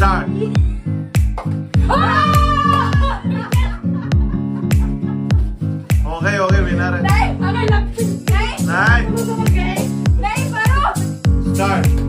start. Okay, okay, Vinara. Nay, ano yung lapis? Nay? Nay. Okay. Nay, paro. Start.